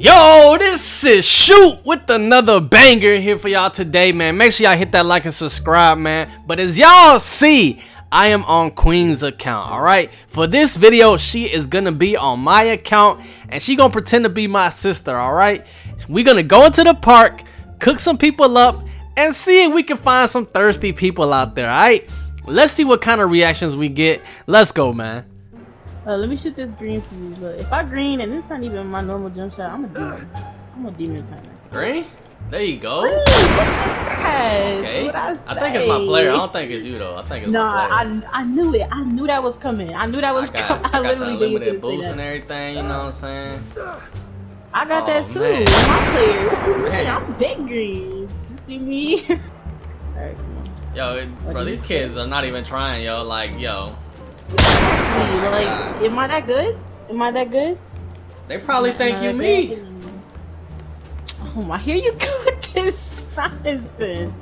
Yo, this is Shoot with another banger here for y'all today, man. Make sure y'all hit that like and subscribe, man. But as y'all see, I am on Queen's account, alright? For this video, she is gonna be on my account, and she gonna pretend to be my sister, alright? we gonna go into the park, cook some people up, and see if we can find some thirsty people out there, alright? Let's see what kind of reactions we get. Let's go, man. Uh, let me shoot this green for you. Look, if I green and it's not even my normal jump shot, I'm a demon. I'm a demon timer. Green? There you go. Yes, okay. I, I, think it's my player. I don't think it's you though. I think it's no, my player. I I knew it. I knew that was coming. I knew that was coming. I, I got literally the limited boost say and everything. You know what I'm saying? I got Oh, that too. man. My player. What you mean? Man. I'm big green. You see me? Alright, come on. Yo, What bro, these kids are not even trying, yo. Like, yo, Like, am I that good? Am I that good? they probably think you me. good? Oh my! Here you go with this nonsense.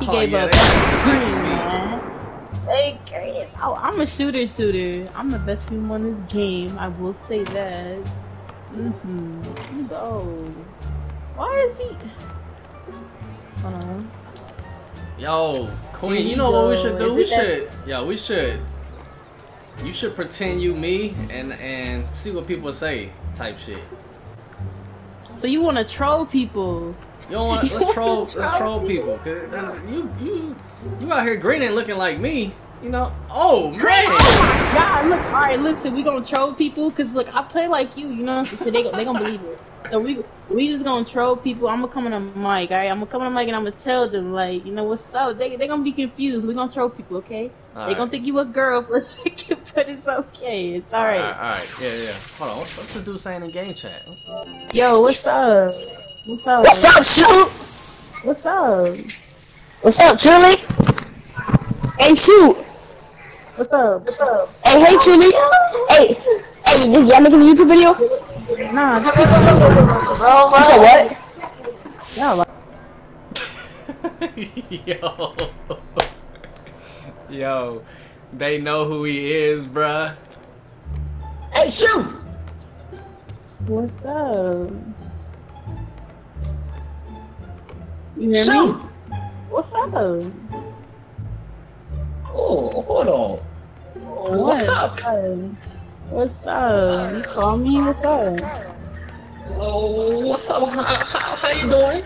He Oh, gave yeah, up. they think you Green, me. man. Take it. Oh, I'm a shooter, shooter. I'm the best human on this game. I will say that. Mm-hmm. Go. Why is he? Hold on. Yo, Queen, you you know what we should do? Is We it that- should, yo, we should. You should pretend you me and and see what people say, type shit. So you want to troll people? You don't want You let's troll let's troll troll people, cause, 'cause you you you out here grinning looking like me. You know? Oh man. Oh my god! Look, all right, listen, we gonna troll people because look, I play like you, you know. So they they gonna believe it. So we we just gonna troll people. I'm gonna come on a mic, all right? I'm gonna come on a mic and I'm gonna tell them like, you know what's up? They they gonna be confused. We gonna troll people, okay? they Alright. gonna think you a girl for a second, but it's okay. It's all right. Alright, alright, yeah, yeah. Hold on, what's, what's the dude saying in game chat? Yo, what's up? What's up? What's up, shoot? What's up? What's up, Julie? Hey, shoot. What's up? What's up? Hey, hey, Julie. Hey, hey, you- y'all making a YouTube video? Nah, this is You said what? y'all. Yo. Yo. They know who he is, bruh. Hey, shoot. What's up? You hear Shoot. me? What's up? Oh, hold on. Oh, what's up? What's up? You call me? What's up? Oh, what's up? How, how, how you doing?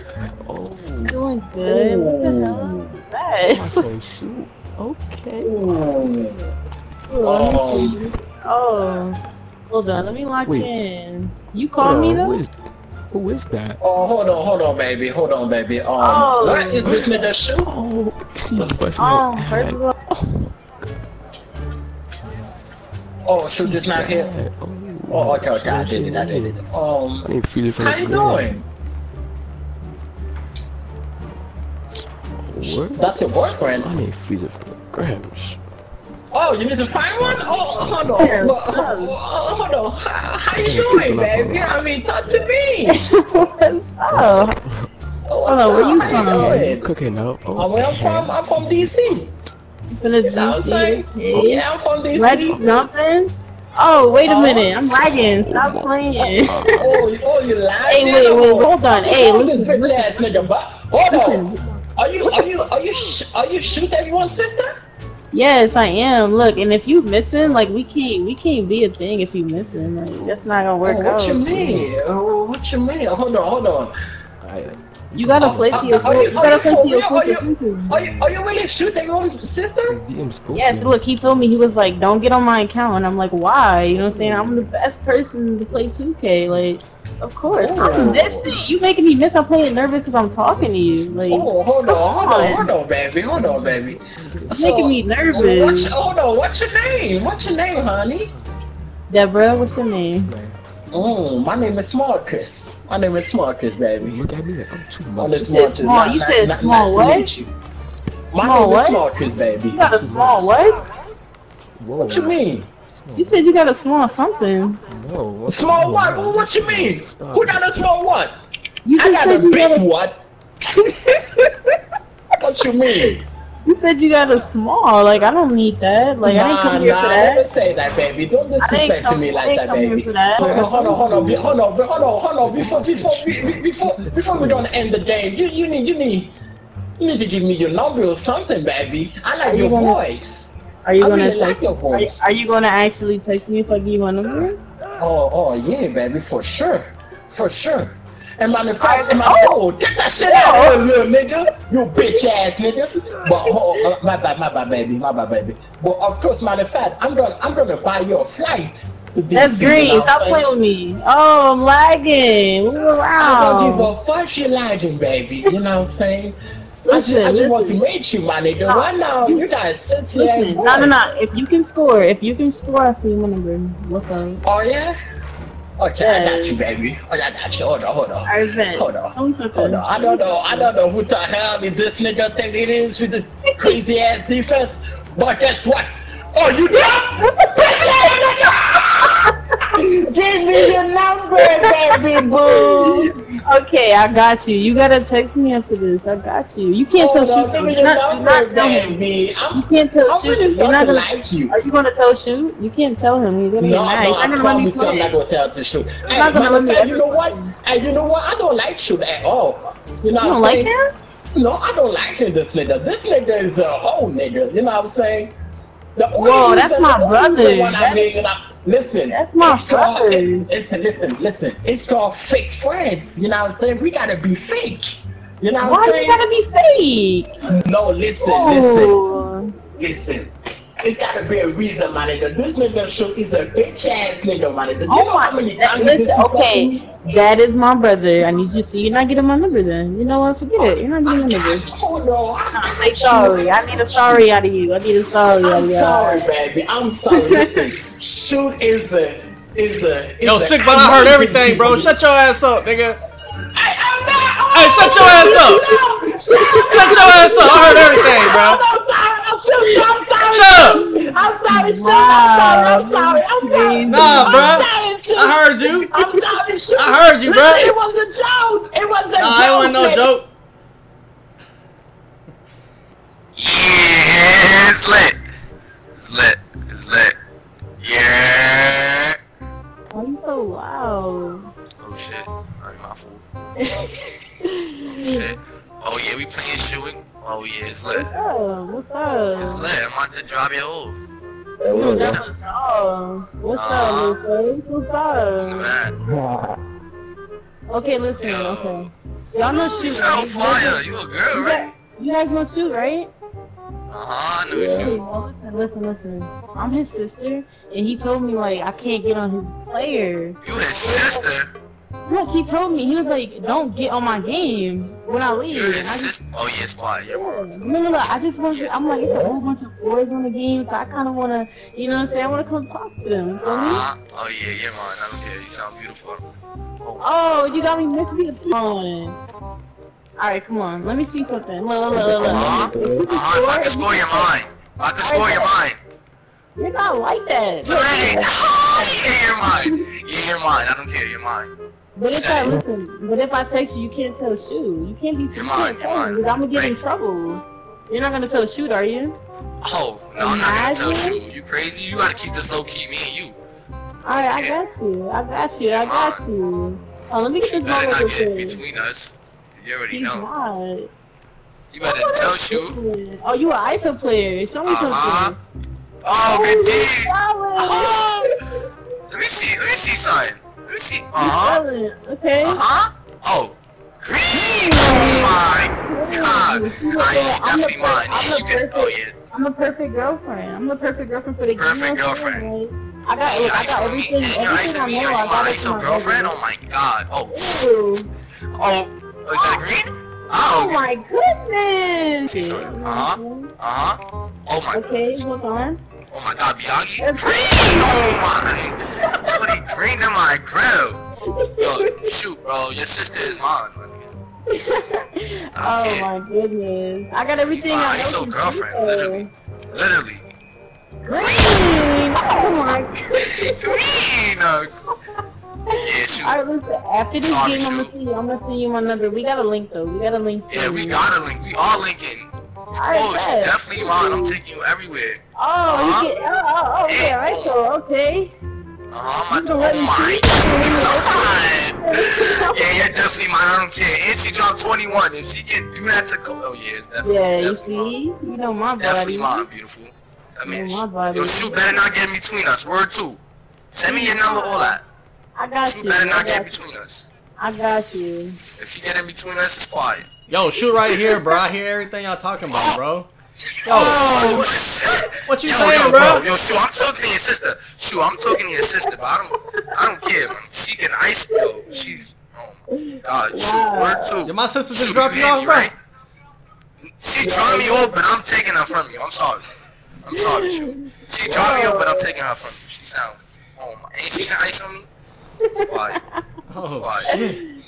Oh. Doing good. What the hell is that? say shoot. Okay. Let me see this. Oh, hold on. Let me lock Wait. in. You call me Hold though? Who is, who is that? Oh, hold on, hold on, baby, hold on, baby. Um, Oh. what is this nigga shoe? Oh, she busting Oh, her first of all, Oh, shoe just not here. Oh, Oh, okay, okay, I did it, I did it. Um, I didn't feel it from how you doing? What? That's your boyfriend. I didn't feel it from the grams. Oh, you need to find one? Oh, hold on, Well, oh, hold on. How, how you doing, baby? I mean, talk to me. what's up? Oh, Hold on, where you from? you? Cooking up. Oh, well, I'm from, I'm from DC. You finna You know what I'm saying? DC? Oh, yeah, I'm from DC. Ready? Jumping? Oh, wait a Oh. minute. I'm lagging. Stop playing. Oh, oh, oh, oh, you lying? Hey, wait, wait, hold on. Hey, Hold this bitch ass nigga, hold on. listen. Are you, are you, are you, sh- are you shoot everyone's sister? Yes, I am. Look, and if you missing, like we can't, we can't be a thing if you missing. Like that's not gonna work Oh, out. what you mean? Oh, what you mean? Hold on, hold on. I, You gotta Oh, play to your are full. you- You gotta are you play to your real? full Are you- potential. Are you, are you really shoot own sister? DM scope. Yes, look, he told me he was like, "Don't get on my account," and I'm like, "Why?" You know what I'm saying? I'm the best person to play 2K. Like, of course. Oh. I'm missing. You making me miss. I'm playing nervous because I'm talking to you. Like, Oh, hold on, hold on, on. hold on, baby, hold on, baby. you're making me What's, nervous. hold on, what's your name? What's your name, honey? Deborah, what's your name? Man, Oh, my name is Smarcus. My name is Smarcus, baby. look at me like I'm too My name much. You said small- Ni- you ni- said ni- small nice to what? meet you. My Small name what? is Smarcus, baby. You got a small what? Whoa. What you mean? You said you got a small something. No. What Small what? What, what you mean? Stop. Who got a small what? You I got a you got big a. what? What you mean? You said you got a small. Like I don't need that. Like I didn't come Nah, here nah, for never that. say that, baby. Don't disrespect come, me I like didn't that, come here baby. for that. Hold on, hold on, hold on, be- hold on, hold on, hold on. Before, before, be- be- before, before we don't end the game, you, you need, you need, you need to give me your number or something, baby. I like you your gonna- voice. Are you I gonna really like text? your Are you, voice. are you gonna actually text me if I give you my number? Oh, oh yeah, baby, for sure, for sure. And matter of fact, and my, oh, get that shit Oh. out of here, little nigga. You bitch ass nigga. But oh, uh, my bad, my bad, baby, my bad, baby. But of course, matter of fact, I'm gonna, I'm gonna buy you a flight. That's green. Stop playing with me. Oh, I'm lagging. Move I don't give a fuck you lagging, baby. You know what I'm saying? I just, I just want to listen. meet you, my nigga. Right now, you got sexy ass no, no, no. If you can score, if you can score, I see my number. What's up? Oh yeah. Okay, I got you, baby. Oh, I got you. Hold on, hold on. Bet. Hold on. Me something. Hold on. I don't know. I don't know who the hell is this nigga think it is with this crazy ass defense. But guess what? Oh, you done? Bitch ass nigga! Give me your number, baby boo. Okay, I got you. You gotta text me after this. I got you. You can't Hold tell shoot. you're not, you're not tell him. baby. You I'm, can't tell I'm shoot. You're not gonna. like you. Are you gonna tell shoot? You can't tell him. He's gonna No, get mad. no, He's I not gonna let me promise you I'm not gonna tell the shoot. Hey, not gonna let me you know what? Hey, you know what? I don't like shoot at all. You know You don't I'm like him? No, I don't like him, this nigga. This nigga is a whole nigga. You know what I'm saying? The Whoa, that's my brother. That- I'm hanging out, listen, That's my called- it- listen, listen, listen. It's called fake friends. You know what I'm saying? We gotta be fake. You know what Why I'm saying? you gotta be fake? No, listen, listen, Oh. listen. It's gotta be a reason, my nigga. This nigga show is a bitch ass nigga, my nigga. You Oh know my! how many times Listen, this is okay, that is my brother. I need you to see. You're not getting my number then. You know what? Forget it. You're not getting my number. Oh no, I Say sorry. I need a sorry out of you. I need a sorry I'm of you. sorry, baby. I'm sorry. Listen, shoot is the is the. Is Yo, the sick, but I heard everything, bro. Shut your ass up, nigga. I, I'm not. Hey, shut your ass up. Shut your ass up. I heard everything, bro. I'm sorry. I'm sorry. I'm sorry. Shut up. I'm sorry. Shoot. Wow. I'm sorry. I'm sorry. I'm sorry. Nah, bro. I'm sorry. Shoot. I heard you. I'm sorry. Shoot. I heard you, bro. Listen, It was a joke. It was a Nah, joke. I wasn't no joke. Yeah, it's lit. It's lit. It's lit. Yeah. Why are you so loud? Oh shit. Alright, my fault. Oh shit. Oh yeah, we playing shooting. Oh yeah, it's lit. Oh, what's up? It's lit. I'm about to drop it off. It what's Uh-huh. up, Lucy? What's up? Okay, listen. Yo. Okay. Y'all know You shoot, right? fire. You a girl, You right? You guys know shoot, right? Uh huh. I know Yeah. you. Well, listen, listen, listen. I'm his sister, and he told me like I can't get on his player. You his sister. Look, he told me he was like, "Don't get on my game when I leave." You And I his sister. Oh yeah, spot. Yeah. no, no, no. I just want. to I'm like, it's a whole bunch of boys on the game, so I kind of want to, you know, what I'm saying, I want to come talk to them. You? Uh huh. Oh yeah, yeah, man. I don't care. You sound beautiful. Oh. Oh, you got me missing the phone. All right, come on. Let me see something. Look, look, look, look. Uh-huh. Uh-huh. If I can score your mind. If I can score your mind. You're not like that. Right. yeah, you're mine. Yeah, you're mine. I don't care. You're mine. But if I listen, but if I text you, you can't tell shoot. You can't be too You're can't tell you're him, mine. 'cause I'm gonna get in trouble. You're not gonna tell shoot, are you? Oh, no, I'm not gonna tell Imagine. you. You crazy? You gotta keep this low key, me and you. All right, I got you. I got you. I got you. Oh, let me get You this one not over get here. between us. You already He's know. not. You better tell shoot. Oh, you an ISO player. Show me Uh-huh. something. Oh, good. Oh. Let me see. Let me see something. Me see. Uh huh. Okay. Uh huh. Oh. Green. Oh my God. I I'm definitely mine. I'm you can. Oh yeah. I'm a perfect girlfriend. I'm the perfect girlfriend for the game. Perfect you know what I'm girlfriend. I got, I got everything, everything I know. Are I you got my it from my girlfriend? Oh my God. Oh. Oh. Oh, is that a green? Oh Oh. my goodness! Uh-huh. Uh huh. Oh my. Okay, hold on. Oh my God, Miyagi. Green. Oh my. Somebody green in my crew. Yo, shoot, bro. Your sister is mine. my nigga. oh care. my goodness! I got everything My I know. ISO girlfriend, FIFA. literally. Literally. Green! Oh my goodness! Green. Uh, yeah, shoot. Alright, listen. After this Sorry, game, I'm gonna see you. I'm gonna see you my number. We got a link though. We got a link. Yeah, we got a link. We are linking. Alright, course, you bet. definitely mine. I'm taking you everywhere. Oh, Uh-huh. you get, oh, oh, okay, alright, so, okay. Uh-huh, I'm You about can to, let oh my see. god. yeah, you're definitely mine. I don't care. And she dropped 21. If she can do that to, co- oh yeah, it's definitely, Yeah, you definitely mine. see? You know my body. Definitely body. mine, beautiful. Come here. Yeah, my body. Yo, shoot better not get in between us. Word two. Send me your number, all that. I got Shoot you. better not get in between us. I got you. If you get in between us, it's quiet. Yo, shoot right here, bro. I hear everything y'all talking about, bro. Yo, Oh, shit. what you yo, saying, yo, bro? Yo, shoot, I'm talking to your sister. Shoot, I'm talking to your sister, but I don't, I don't care, man. She can ice, yo. She's, oh my god, shoot, Wow. word two. Yo, my sister just Shoot, dropped you off, bro. right? She dropped me off, but I'm taking her from you. I'm sorry. I'm sorry, shoot. She dropped me off, but I'm taking her from you. She sounds, oh my, ain't she can ice on me? It's quiet. Oh, quiet. shit.